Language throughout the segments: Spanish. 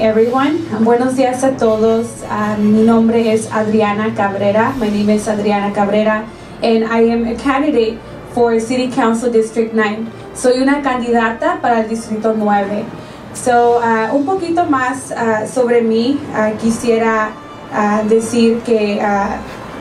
Everyone. Buenos días a todos. Uh, mi nombre es Adriana Cabrera. My name is Adriana Cabrera, and I am a candidate for City Council District 9. Soy una candidata para el Distrito 9. So, uh, un poquito más uh, sobre mí. Quisiera decir que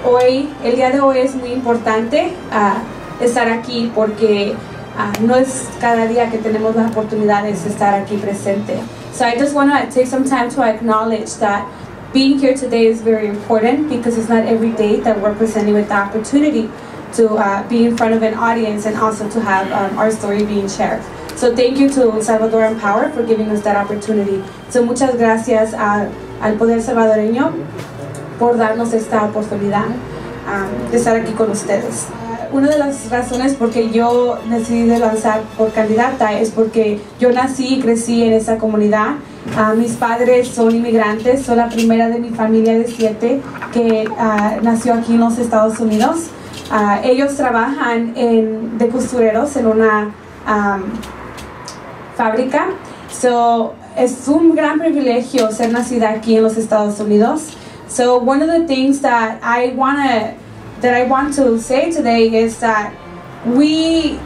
hoy, el día de hoy es muy importante uh, estar aquí porque uh, no es cada día que tenemos las oportunidades de estar aquí presente. So I just want to take some time to acknowledge that being here today is very important because it's not every day that we're presenting with the opportunity to uh, be in front of an audience and also to have um, our story being shared. So thank you to Salvador Empower for giving us that opportunity. So muchas gracias a, al Poder Salvadoreño por darnos esta oportunidad um, de estar aquí con ustedes. Una de las razones por que yo decidí de lanzar por candidata es porque yo nací y crecí en esa comunidad. Uh, mis padres son inmigrantes, soy la primera de mi familia de siete que uh, nació aquí en los Estados Unidos. Uh, ellos trabajan en, de costureros en una um, fábrica. So, es un gran privilegio ser nacida aquí en los Estados Unidos. So one of the things that I wanna that I want to say today is that we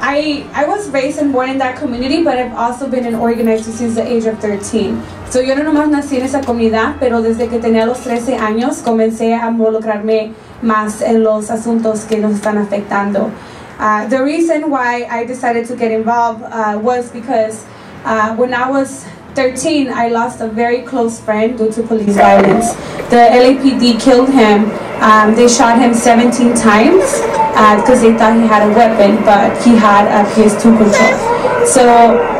I I was raised and born in that community, but I've also been an organizer since the age of 13. So yo no nomás nací en esa comunidad, pero desde que tenía los 13 años comencé a involucrarme más en los asuntos que nos están afectando. Uh, the reason why I decided to get involved uh, was because uh, when I was 13, I lost a very close friend due to police violence. The LAPD killed him. Um, they shot him 17 times because they thought he had a weapon, but he had a PS2 control. So,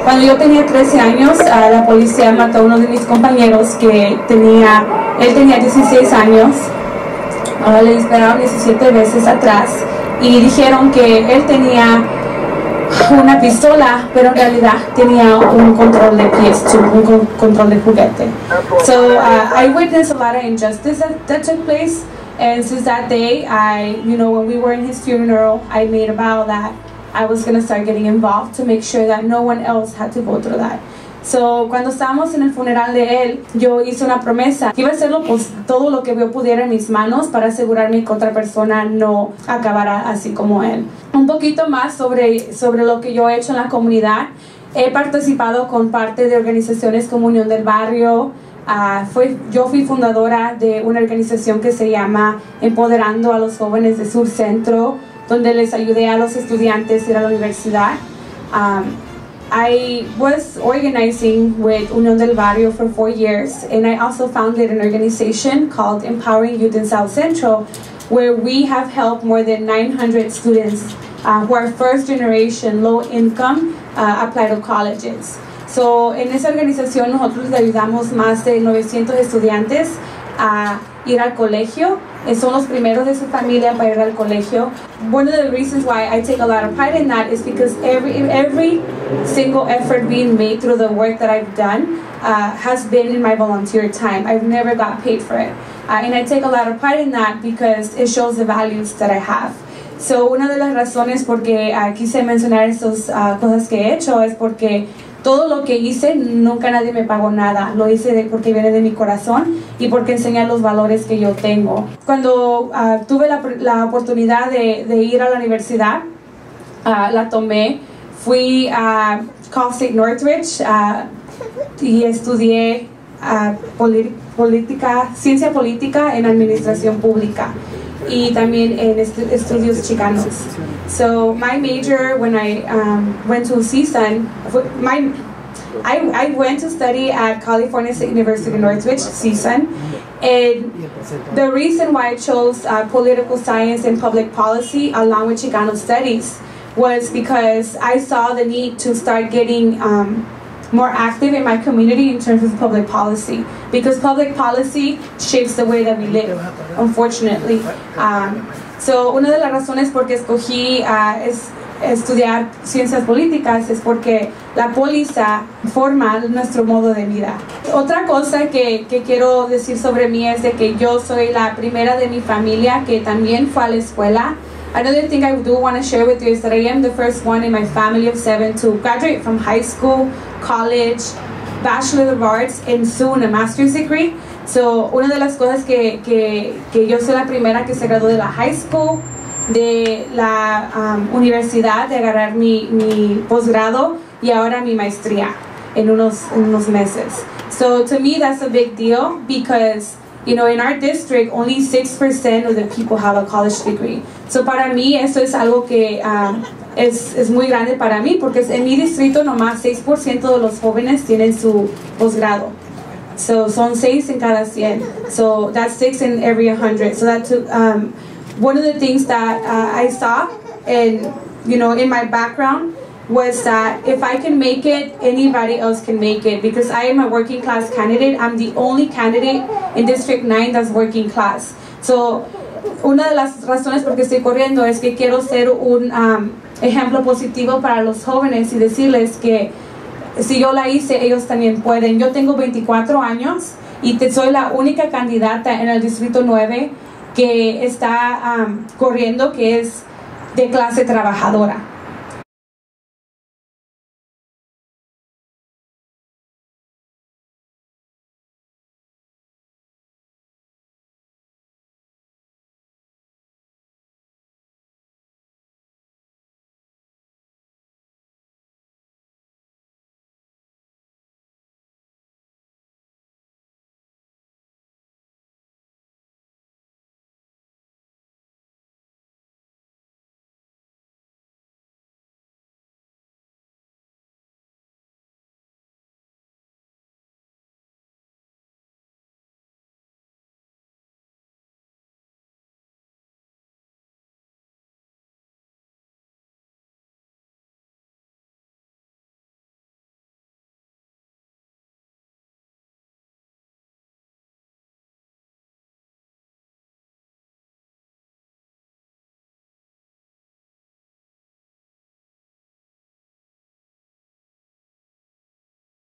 cuando yo tenía 13 años, uh, la policía mató a uno de mis compañeros que tenía, él tenía 16 años. Uh, le dispararon 17 veces atrás y dijeron que él tenía una pistola, pero en realidad tenía un control de PS2, un control de juguete. So uh, I witnessed a lot of injustice that, that took place, and since that day, I, you know, when we were in his funeral, I made a vow that I was going to start getting involved to make sure that no one else had to go through that. So, cuando estábamos en el funeral de él, yo hice una promesa. Iba a hacerlo pues, todo lo que yo pudiera en mis manos para asegurarme que otra persona no acabara así como él. Un poquito más sobre, sobre lo que yo he hecho en la comunidad. He participado con parte de organizaciones como Unión del Barrio. Uh, fue, yo fui fundadora de una organización que se llama Empoderando a los Jóvenes de Sur Centro, donde les ayudé a los estudiantes a ir a la universidad. Um, I was organizing with Unión del Barrio for four years, and I also founded an organization called Empowering Youth in South Central, where we have helped more than 900 students uh, who are first generation, low income, uh, apply to colleges. So, en esa organización nosotros ayudamos más de 900 estudiantes a ir al colegio. Son los primeros de su familia para ir al colegio. One of the reasons why I take a lot of pride in that is because every every single effort being made through the work that I've done uh, has been in my volunteer time. I've never got paid for it. Uh, and I take a lot of pride in that because it shows the values that I have. So, una de las razones por que uh, quise mencionar estas cosas que he hecho es porque todo lo que hice, nunca nadie me pagó nada. Lo hice de, porque viene de mi corazón y porque enseña los valores que yo tengo. Cuando uh, tuve la, la oportunidad de, ir a la universidad, uh, la tomé. Fui a Cal State Northridge uh, y estudié política, ciencia política en administración pública y también en estu estudios chicanos. So my major when I um, went to CSUN, my I, I went to study at California State University Northridge, CSUN, and the reason why I chose uh, political science and public policy along with Chicano studies was because I saw the need to start getting um, more active in my community in terms of public policy because public policy shapes the way that we live, unfortunately. Um, so, una de las razones por que escogí uh, es estudiar ciencias políticas es porque la póliza forma nuestro modo de vida. Otra cosa que, que, quiero decir sobre mí es de que yo soy la primera de mi familia que también fue a la escuela. Another thing I do want to share with you is that I am the first one in my family of seven to graduate from high school, college, Bachelor of Arts, and soon a master's degree. So, una de las cosas que, que, que yo soy la primera que se graduó de la high school, de la um, universidad, de agarrar mi, mi posgrado y ahora mi maestría en unos, en unos meses. So to me that's a big deal because you know in our district only 6% of the people have a college degree. So para mí eso es algo que um, es, es, muy grande para mí porque en mi distrito nomás 6% de los jóvenes tienen su posgrado. So son 6 en cada 100. So that's 6 in every 100. So that took, um, one of the things that uh, I saw and you know in my background was that if I can make it, anybody else can make it because I am a working class candidate. I'm the only candidate in District 9 that's working class. So, una de las razones por que estoy corriendo es que quiero ser un um, ejemplo positivo para los jóvenes y decirles que si yo la hice, ellos también pueden. Yo tengo 24 años y te, soy la única candidata en el Distrito 9 que está um, corriendo, que es de clase trabajadora.